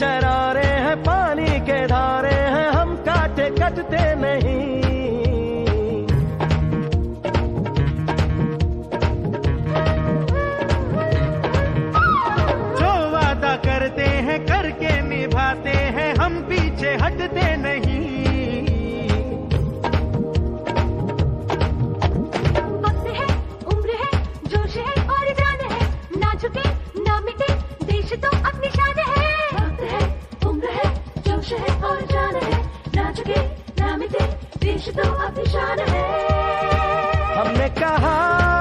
said I देश तो अभिशान है। हमने कहा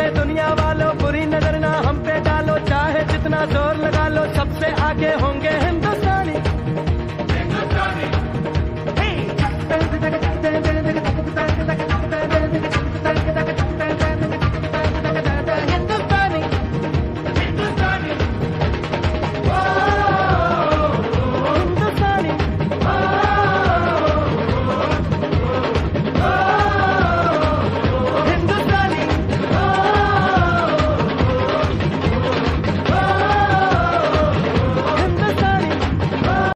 से दुनिया वालों, बुरी नज़र ना हम पे डालो, चाहे जितना ज़ोर लगा लो, सबसे आगे होंगे हम।